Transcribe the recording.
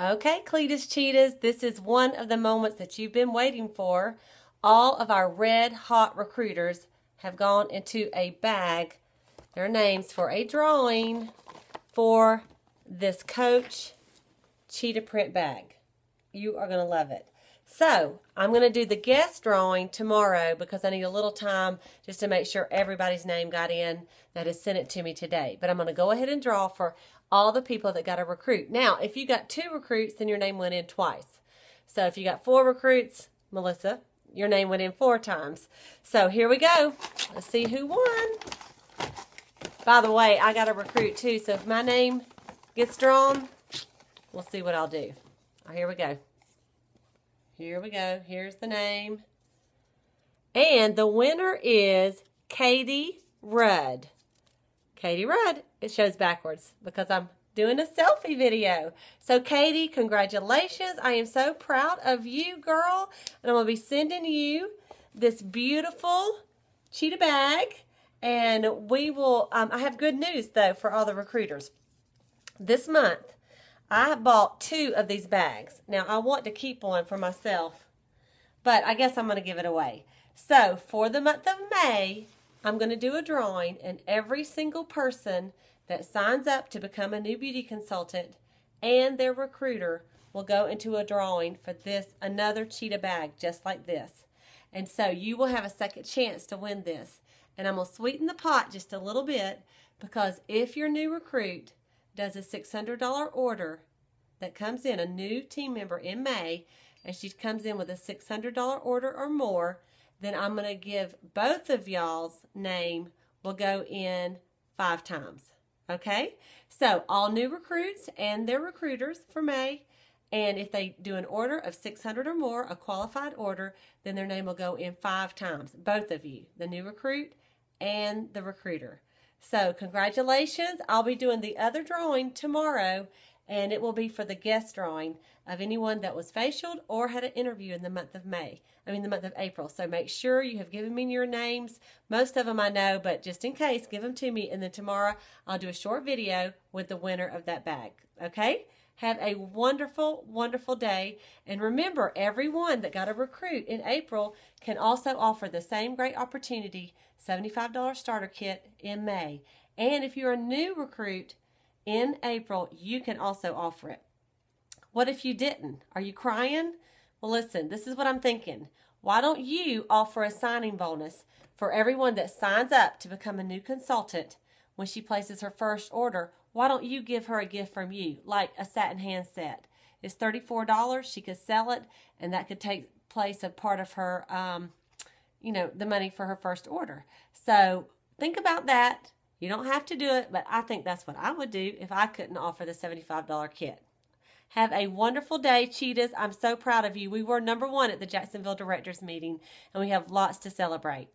Okay, Cleta's Cheetahs, this is one of the moments that you've been waiting for. All of our red hot recruiters have gone into a bag, their names for a drawing for this Coach Cheetah print bag. You are going to love it. So, I'm going to do the guest drawing tomorrow because I need a little time just to make sure everybody's name got in that has sent it to me today. But I'm going to go ahead and draw for all the people that got a recruit. Now, if you got two recruits, then your name went in twice. So if you got four recruits, Melissa, your name went in four times. So here we go. Let's see who won. By the way, I got a recruit too, so if my name gets drawn, we'll see what I'll do. here we go. Here we go. Here's the name. And the winner is Katie Rudd. Katie Rudd. It shows backwards because I'm doing a selfie video. So Katie, congratulations. I am so proud of you, girl. And I'm going to be sending you this beautiful cheetah bag. And we will, um, I have good news though for all the recruiters. This month, I bought two of these bags. Now, I want to keep one for myself, but I guess I'm going to give it away. So, for the month of May, I'm going to do a drawing, and every single person that signs up to become a new beauty consultant and their recruiter will go into a drawing for this another cheetah bag just like this. And so you will have a second chance to win this. And I'm going to sweeten the pot just a little bit because if your new recruit does a $600 order that comes in, a new team member in May, and she comes in with a $600 order or more, then I'm going to give both of y'all's name will go in five times. Okay? So, all new recruits and their recruiters for May. And if they do an order of 600 or more, a qualified order, then their name will go in five times. Both of you, the new recruit and the recruiter. So, congratulations. I'll be doing the other drawing tomorrow and it will be for the guest drawing of anyone that was facialed or had an interview in the month of May. I mean, the month of April. So make sure you have given me your names. Most of them I know, but just in case, give them to me. And then tomorrow I'll do a short video with the winner of that bag. Okay? Have a wonderful, wonderful day. And remember, everyone that got a recruit in April can also offer the same great opportunity $75 starter kit in May. And if you're a new recruit, in April, you can also offer it. What if you didn't? Are you crying? Well, listen, this is what I'm thinking. Why don't you offer a signing bonus for everyone that signs up to become a new consultant when she places her first order? Why don't you give her a gift from you, like a satin hand set? It's $34. She could sell it, and that could take place of part of her, um, you know, the money for her first order. So think about that. You don't have to do it, but I think that's what I would do if I couldn't offer the $75 kit. Have a wonderful day, Cheetahs. I'm so proud of you. We were number one at the Jacksonville Directors Meeting, and we have lots to celebrate.